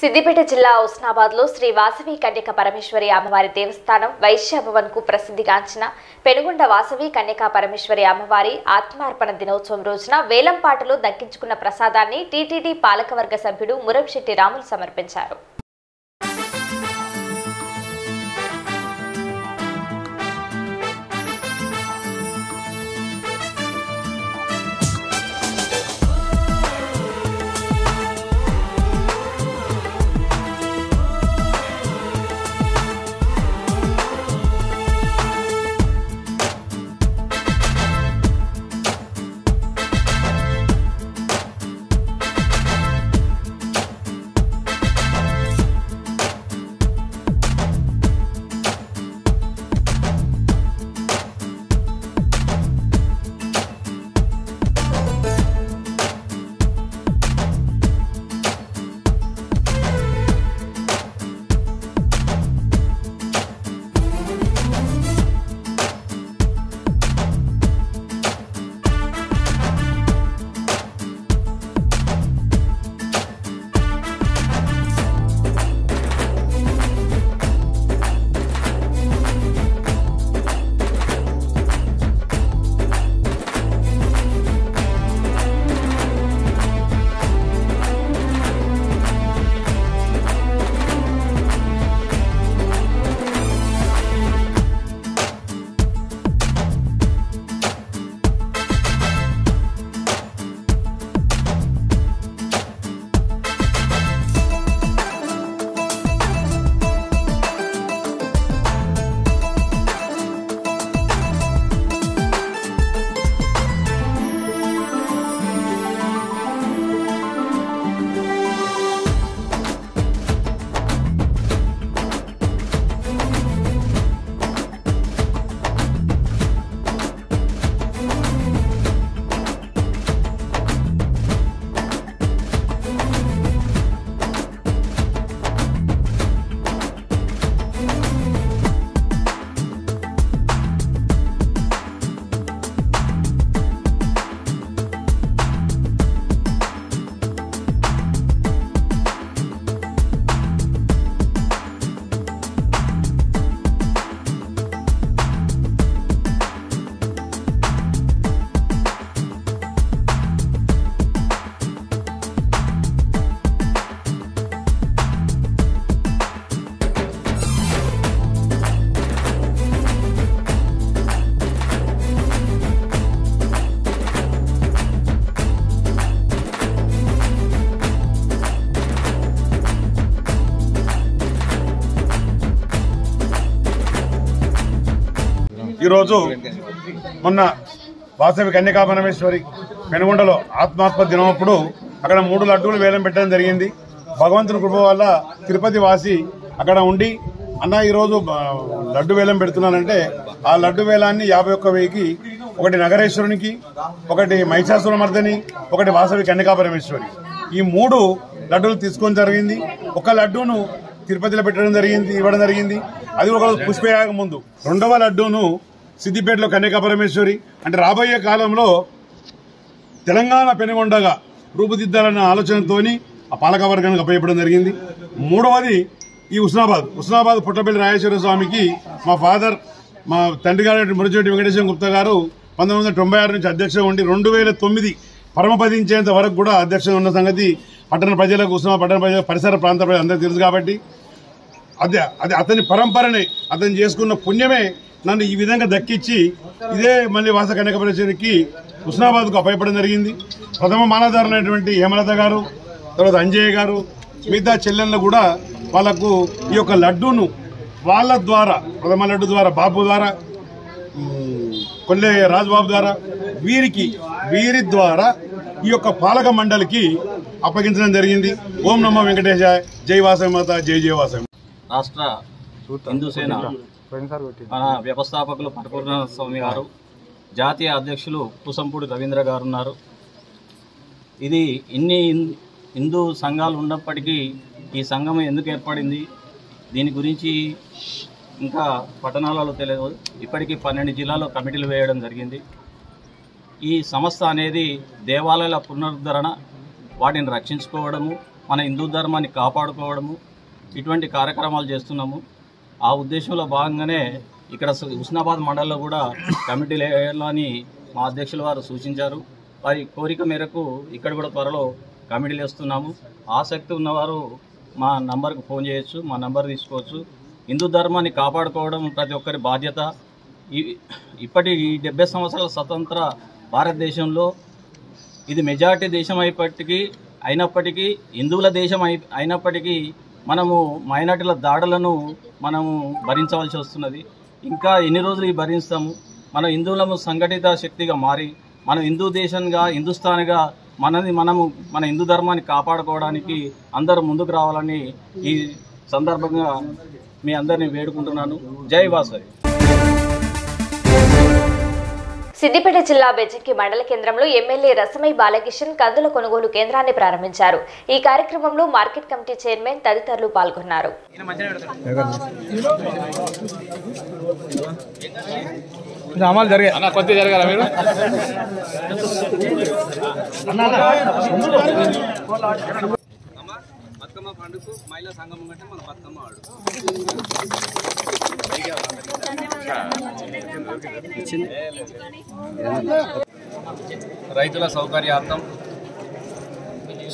సిద్దిపేట జిల్లా హుస్నాబాద్లో శ్రీ వాసవి కన్యక పరమేశ్వరి అమ్మవారి దేవస్థానం వైశ్య భవన్కు ప్రసిద్ధిగాంచిన పెనుగొండ వాసవి కన్యక పరమేశ్వరి అమ్మవారి ఆత్మార్పణ దినోత్సవం రోజున వేలంపాటలో దక్కించుకున్న ప్రసాదాన్ని టీటీడీ పాలకవర్గ సభ్యుడు మురంశెట్టి రాములు సమర్పించారు. ఈరోజు మొన్న వాసవి కన్యకా పరమేశ్వరి పెనుగొండలో ఆత్మాత్మ దినప్పుడు అక్కడ మూడు లడ్డూలు వేలం పెట్టడం జరిగింది. భగవంతుని కృప వల్ల తిరుపతి వాసి అక్కడ ఉండి అన్న ఈరోజు లడ్డు వేలం పెడుతున్నానంటే ఆ లడ్డు వేలాన్ని యాభై ఒక్క వెయ్యికి ఒకటి నగరేశ్వరునికి ఒకటి మహిషాసుర మర్దని ఒకటి వాసవి కన్యకా పరమేశ్వరి. ఈ మూడు లడ్డూలు తీసుకొని జరిగింది. ఒక లడ్డూను తిరుపతిలో పెట్టడం జరిగింది ఇవ్వడం జరిగింది. అది ఒక పుష్పయాగం ముందు. రెండవ లడ్డూను సిద్దిపేటలో కన్యకా పరమేశ్వరి అంటే రాబోయే కాలంలో తెలంగాణ పెనుగొండగా రూపుదిద్దాలన్న ఆలోచనతోని ఆ పాలకవర్గానికి అప్పచెప్పడం జరిగింది. మూడవది ఈ ఉస్నాబాద్. ఉస్నాబాద్ పుట్టపల్లి రాజేశ్వర స్వామికి మా ఫాదర్ మా తండ్రి గారు మురచెట్టి వెంకటేశ్వర గుప్తా గారు పంతొమ్మిది వందల తొంభై ఆరు నుంచి అధ్యక్షుడు ఉండి రెండు వేల తొమ్మిది పరమపదించేంత వరకు కూడా అధ్యక్షుడు ఉన్న సంగతి పట్టణ ప్రజలకు ఉస్నాబాద్ పట్టణ ప్రజల పరిసర ప్రాంత ప్రజలు అందరికీ తెలుసు కాబట్టి అదే అదే అతని పరంపరనే అతను చేసుకున్న పుణ్యమే నన్ను ఈ విధంగా దక్కించి ఇదే మళ్ళీ వాస కనకపరేశ్వరికి హుస్నాబాద్కు అప్పయపడం జరిగింది. ప్రథమ మానధారైనటువంటి హేమలత గారు తర్వాత అంజయ్య గారు మిగతా చెల్లెళ్ళు కూడా వాళ్ళకు ఈ యొక్క లడ్డూను వాళ్ళ ద్వారా ప్రథమ లడ్డు ద్వారా బాబు ద్వారా కొల్లే కొల్లె ద్వారా వీరికి వీరి ద్వారా ఈ యొక్క పాలక మండలికి అప్పగించడం జరిగింది. ఓం నమ్మ వెంకటేశాయ జై వాసవి మాత జై జయ వాసవి రాష్ట్ర హిందూ సేన మన వ్యవస్థాపకులు పరిపూర్ణ స్వామి గారు జాతీయ అధ్యక్షులు కుసంపూడి రవీంద్ర గారు ఉన్నారు. ఇది ఇన్ని హిందూ సంఘాలు ఉన్నప్పటికీ ఈ సంఘం ఎందుకు ఏర్పడింది? దీని గురించి ఇంకా పట్టణాలలో తెలియదు. ఇప్పటికీ పన్నెండు జిల్లాల్లో కమిటీలు వేయడం జరిగింది. ఈ సంస్థ అనేది దేవాలయాల పునరుద్ధరణ వాటిని రక్షించుకోవడము మన హిందూ ధర్మాన్ని కాపాడుకోవడము ఇటువంటి కార్యక్రమాలు చేస్తున్నాము. ఆ ఉద్దేశంలో భాగంగానే ఇక్కడ హుస్నాబాద్ మండలంలో కూడా కమిటీ వేయాలని మా అధ్యక్షుల వారు సూచించారు. వారి కోరిక మేరకు ఇక్కడ కూడా త్వరలో కమిటీలు వేస్తున్నాము ఆసక్తి ఉన్నవారు మా నంబర్కు ఫోన్ చేయొచ్చు మా నంబర్ తీసుకోవచ్చు. హిందూ ధర్మాన్ని కాపాడుకోవడం ప్రతి ఒక్కరి బాధ్యత. ఈ ఇప్పటి ఈ డెబ్బై సంవత్సరాల స్వతంత్ర భారతదేశంలో ఇది మెజార్టీ దేశం అయినప్పటికీ అయినప్పటికీ హిందువుల దేశం అయి అయినప్పటికీ మనము మైనార్టీల దాడులను మనము భరించవలసి వస్తున్నది. ఇంకా ఎన్ని రోజులు ఈ భరిస్తాము? మన హిందువులము సంఘటిత శక్తిగా మారి మన హిందూ దేశంగా హిందుస్థాన్గా మనది మనము మన హిందూ ధర్మాన్ని కాపాడుకోవడానికి అందరూ ముందుకు రావాలని ఈ సందర్భంగా మీ అందరినీ వేడుకుంటున్నాను. జై వాసవి. సిద్దిపేట జిల్లా బెజ్జంకి మండల కేంద్రంలో ఎమ్మెల్యే రసమై బాలకిషన్ కందుల కొనుగోలు కేంద్రాన్ని ప్రారంభించారు. ఈ కార్యక్రమంలో మార్కెట్ కమిటీ చైర్మన్ తదితరులు పాల్గొన్నారు. అమలు జరిగాయి. అన్న కొద్ది జరగాల మీరు? బతుకమ్మ పండుగ మహిళా సంఘం కంటే మన బతుకమ్మ ఆడు. రైతుల సౌకర్యార్థం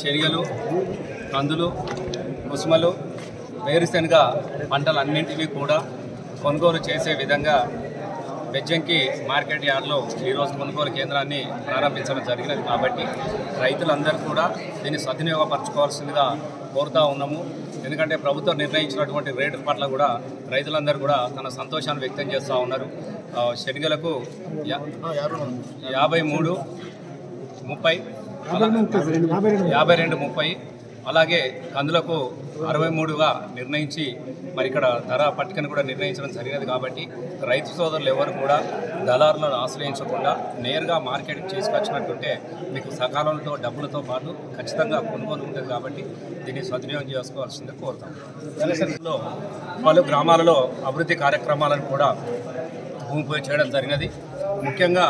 శనగలు కందులు కుసుమలు వేరుశెనగ పంటలన్నింటినీ కూడా కొనుగోలు చేసే విధంగా బెజ్జంకి మార్కెట్ యార్డ్లో ఈరోజు కొనుగోలు కేంద్రాన్ని ప్రారంభించడం జరిగినది. కాబట్టి రైతులందరూ కూడా దీన్ని సద్వినియోగపరచుకోవాల్సిందిగా కోరుతా ఉన్నాము. ఎందుకంటే ప్రభుత్వం నిర్ణయించినటువంటి రేటు పట్ల కూడా రైతులందరూ కూడా తన సంతోషాన్ని వ్యక్తం చేస్తూ ఉన్నారు. శనగలకు యాభై మూడు ముప్పై. యాభై రెండు ముప్పై. అలాగే కందులకు అరవై మూడుగా నిర్ణయించి మరి ఇక్కడ ధర పట్టికను కూడా నిర్ణయించడం జరిగినది కాబట్టి రైతు సోదరులు ఎవరు కూడా దళారులను ఆశ్రయించకుండా నేరుగా మార్కెట్కి తీసుకొచ్చినట్టుంటే మీకు సకాలంతో డబ్బులతో పాటు ఖచ్చితంగా కొనుగోలు ఉంటుంది కాబట్టి దీన్ని సద్వినియోగం చేసుకోవాల్సిందే కోరుతాం. పలు గ్రామాలలో అభివృద్ధి కార్యక్రమాలను కూడా భూమి పూజ చేయడం జరిగినది. ముఖ్యంగా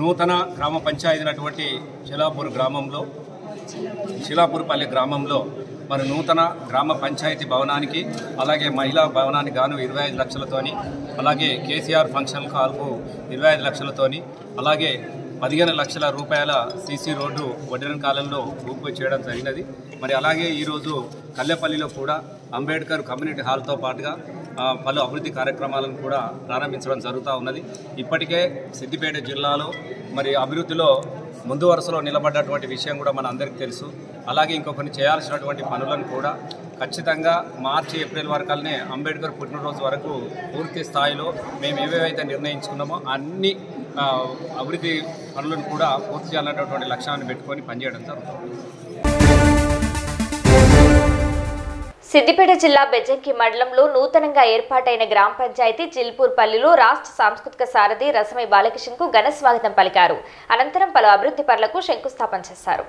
నూతన గ్రామ పంచాయతీ అయినటువంటి చిలాపూర్ గ్రామంలో శిలాపూర్పల్లి గ్రామంలో మరి నూతన గ్రామ పంచాయతీ భవనానికి అలాగే మహిళా భవనానికి గాను ఇరవై ఐదు లక్షలతోని అలాగే కేసీఆర్ ఫంక్షన్ హాల్కు ఇరవై ఐదు లక్షలతోని అలాగే పదిహేను లక్షల రూపాయల సీసీ రోడ్డు వడ్డెన కాలంలో భూమి చేయడం జరిగినది. మరి అలాగే ఈరోజు కల్లెపల్లిలో కూడా అంబేద్కర్ కమ్యూనిటీ హాల్తో పాటుగా పలు అభివృద్ధి కార్యక్రమాలను కూడా ప్రారంభించడం జరుగుతూ ఉన్నది. ఇప్పటికే సిద్దిపేట జిల్లాలో మరి అభివృద్ధిలో ముందు వరుసలో నిలబడ్డటువంటి విషయం కూడా మన అందరికీ తెలుసు. అలాగే ఇంకొకరిని చేయాల్సినటువంటి పనులను కూడా ఖచ్చితంగా మార్చి ఏప్రిల్ వరకల్నే అంబేద్కర్ పుట్టినరోజు వరకు పూర్తి స్థాయిలో మేము ఏవేవైతే నిర్ణయించుకున్నామో అన్ని అభివృద్ధి పనులను కూడా పూర్తి చేయాలనేటటువంటి లక్ష్యాన్ని పెట్టుకొని పనిచేయడం జరుగుతుంది. సిద్దిపేట జిల్లా బెజంకి మండలంలో నూతనంగా ఏర్పాటైన గ్రామ పంచాయతీ జిల్పూర్ పల్లిలో రాష్ట్ర సాంస్కృతిక సారథి రసమై బాలకిషన్కు ఘన స్వాగతం పలికారు. అనంతరం పలు అభివృద్ధి పనులకు శంకుస్థాపన చేశారు.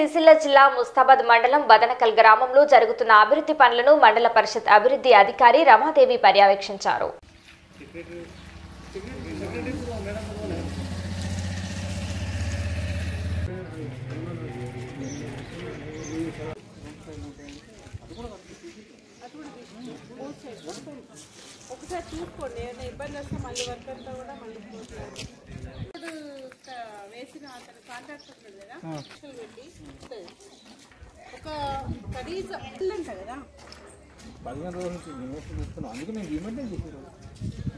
సిరిసిల్ల జిల్లా ముస్తాబాద్ మండలం బదనకల్ గ్రామంలో జరుగుతున్న అభివృద్ధి పనులను మండల పరిషత్ అభివృద్ధి అధికారి రమాదేవి పర్యవేక్షించారు ఒకసారి చూసుకోండి ఏదైనా ఇబ్బంది వస్తే మళ్ళీ వర్క్ అంతా కూడా మళ్ళీ పోతుంది. వేసిన అతను కాంట్రాక్ట్ ఉంటుంది కదా లక్షలు పెట్టి ఇస్తుంది. ఒక కనీసం ఇల్లు అంట కదా. పదిహేను రోజుల నుంచి ఇన్వెస్ట్ చేస్తున్నాం. అందుకే మేము ఇవ్వమంటే చేసారు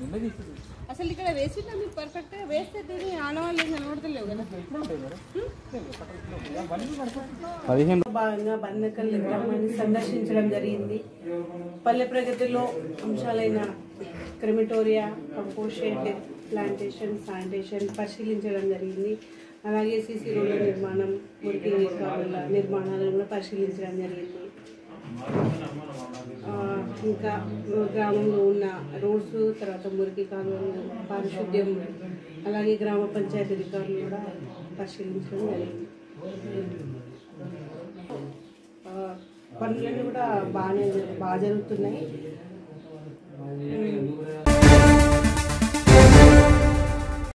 నిన్న చేసారు అసలు ఇక్కడ వేసిందా మీరు పర్ఫెక్ట్ వేస్తే దీన్ని ఆనవాళ్ళు ఏం కనబడతలేవు కదా. పదిహేను భాగంగా బంధకల్ గ్రామాన్ని సందర్శించడం జరిగింది. పల్లె ప్రగతిలో అంశాలైన క్రిమిటోరియా కంపోస్ట్ ప్లాంటేషన్ శానిటేషన్ పరిశీలించడం జరిగింది. అలాగే సీసీ రోడ్ల నిర్మాణం మురికి కాలువల నిర్మాణాలను కూడా పరిశీలించడం జరిగింది. ఇంకా గ్రామంలో ఉన్న రోడ్స్ తర్వాత మురికి కాలువలు పారిశుద్ధ్యం అలాగే గ్రామ పంచాయతీ అధికారులు కూడా పరిశీలించడం జరిగింది. పనులన్నీ కూడా బాగానే బాగా జరుగుతున్నాయి.